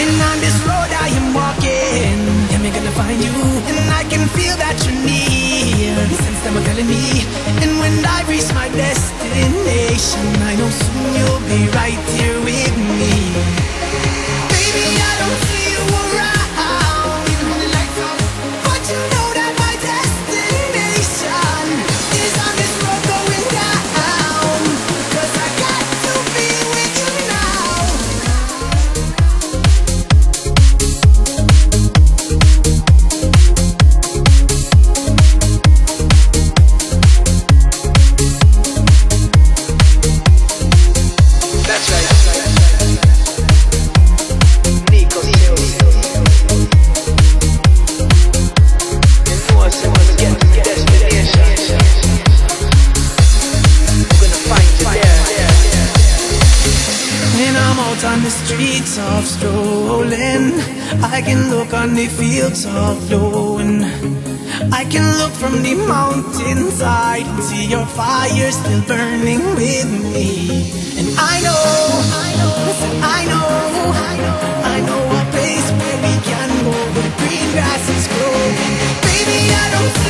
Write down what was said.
And on this road I am walking, am I gonna find you? And I can feel that you're near. Since them are telling me, and when I reach my destination, I know soon the streets of strolling I can look on the fields of flowing. I can look from the mountainside And see your fire still burning with me. And I know, I know, I know, I know, I know a place where we can go Where green grass is growing. Baby, I don't